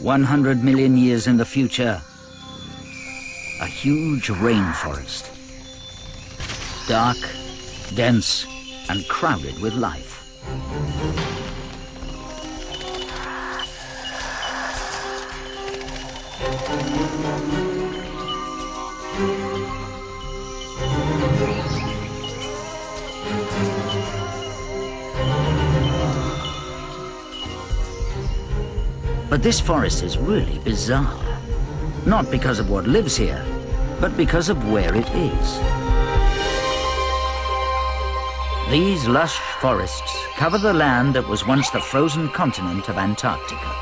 100 million years in the future, a huge rainforest. Dark, dense, and crowded with life. But this forest is really bizarre. Not because of what lives here, but because of where it is. These lush forests cover the land that was once the frozen continent of Antarctica.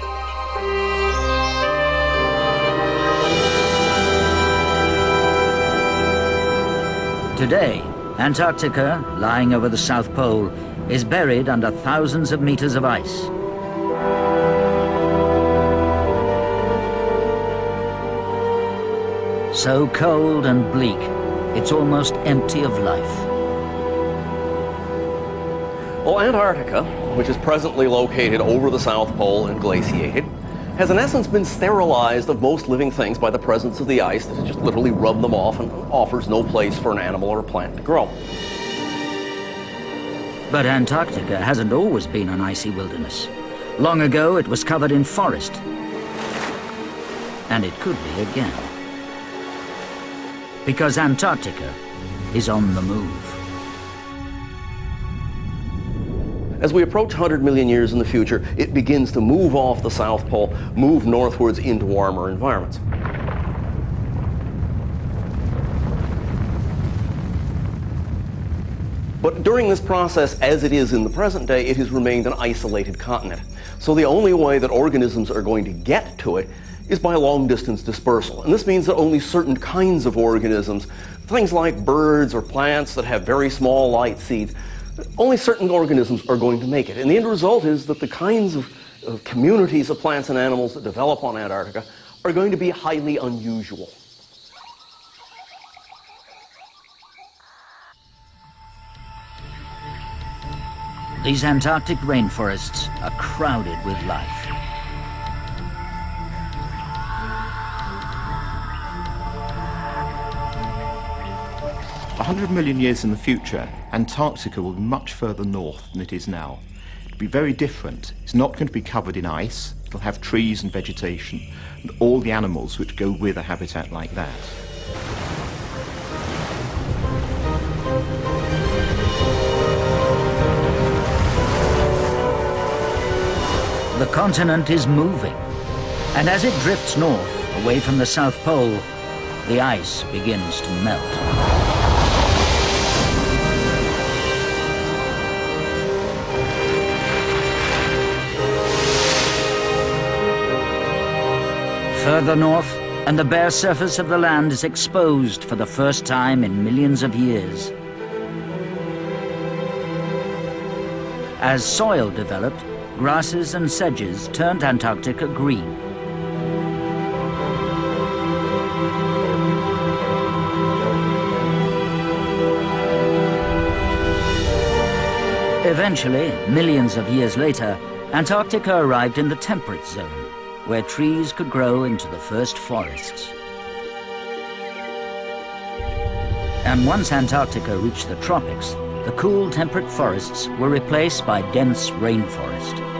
Today, Antarctica, lying over the South Pole, is buried under thousands of meters of ice. So cold and bleak, it's almost empty of life. Well, Antarctica, which is presently located over the South Pole and glaciated, has in essence been sterilized of most living things by the presence of the ice that has just literally rubbed them off and offers no place for an animal or a plant to grow. But Antarctica hasn't always been an icy wilderness. Long ago, it was covered in forest. And it could be again because Antarctica is on the move. As we approach 100 million years in the future, it begins to move off the South Pole, move northwards into warmer environments. But during this process, as it is in the present day, it has remained an isolated continent. So the only way that organisms are going to get to it is by long distance dispersal. And this means that only certain kinds of organisms, things like birds or plants that have very small light seeds, only certain organisms are going to make it. And the end result is that the kinds of, of communities of plants and animals that develop on Antarctica are going to be highly unusual. These Antarctic rainforests are crowded with life. A hundred million years in the future, Antarctica will be much further north than it is now. It'll be very different. It's not going to be covered in ice. It'll have trees and vegetation and all the animals which go with a habitat like that. The continent is moving, and as it drifts north, away from the South Pole, the ice begins to melt. Further north, and the bare surface of the land is exposed for the first time in millions of years. As soil developed, grasses and sedges turned Antarctica green. Eventually, millions of years later, Antarctica arrived in the temperate zone where trees could grow into the first forests. And once Antarctica reached the tropics, the cool temperate forests were replaced by dense rainforest.